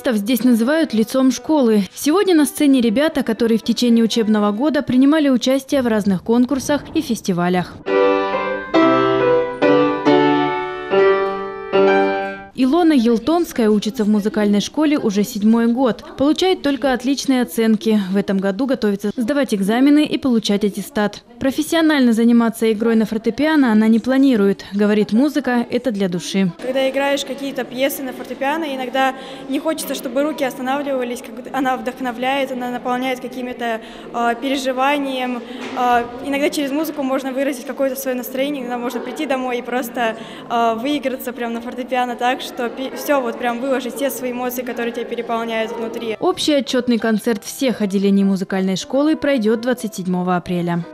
Артистов здесь называют лицом школы. Сегодня на сцене ребята, которые в течение учебного года принимали участие в разных конкурсах и фестивалях. Илона Елтонская учится в музыкальной школе уже седьмой год. Получает только отличные оценки. В этом году готовится сдавать экзамены и получать аттестат. Профессионально заниматься игрой на фортепиано она не планирует. Говорит, музыка – это для души. Когда играешь какие-то пьесы на фортепиано, иногда не хочется, чтобы руки останавливались. Она вдохновляет, она наполняет какими-то э, переживанием. Э, иногда через музыку можно выразить какое-то свое настроение, иногда можно прийти домой и просто э, выиграться прямо на фортепиано так, что все, вот прям выложить все свои эмоции, которые тебя переполняют внутри. Общий отчетный концерт всех отделений музыкальной школы пройдет 27 апреля.